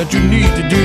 that you need to do.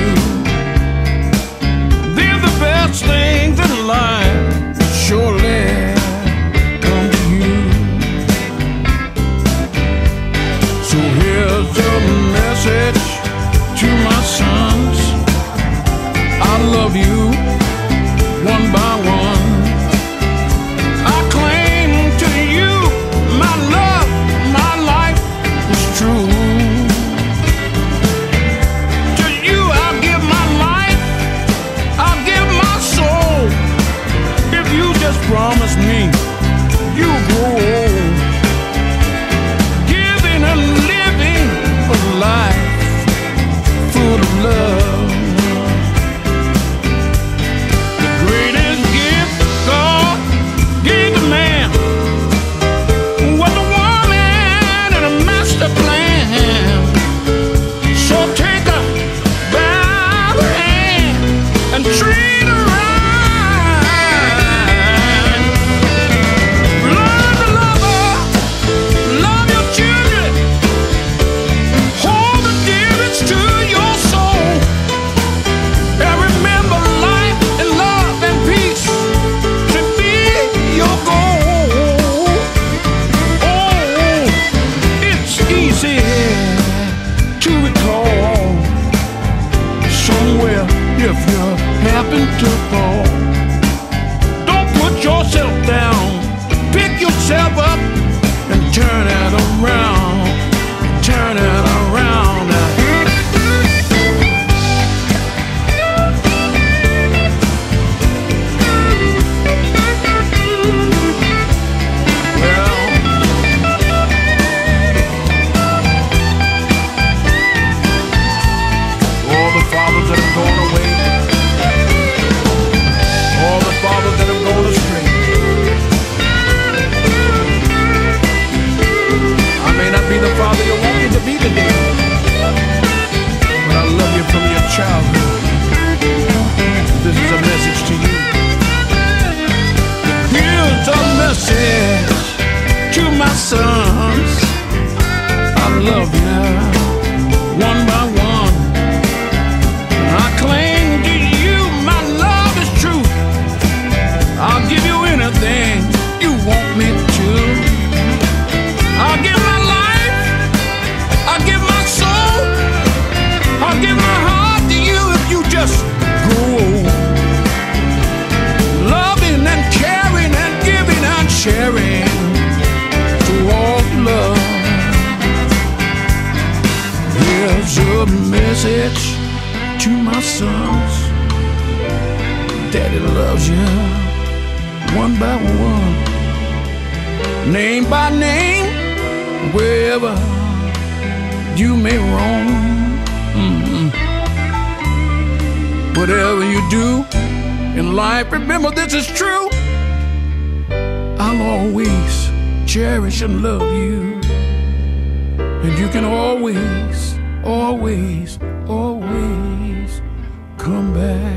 if you happen to fall. sons. I love you. a message to my sons. Daddy loves you one by one, name by name, wherever you may roam. Mm -hmm. Whatever you do in life, remember this is true. I'll always cherish and love you, and you can always always, always come back.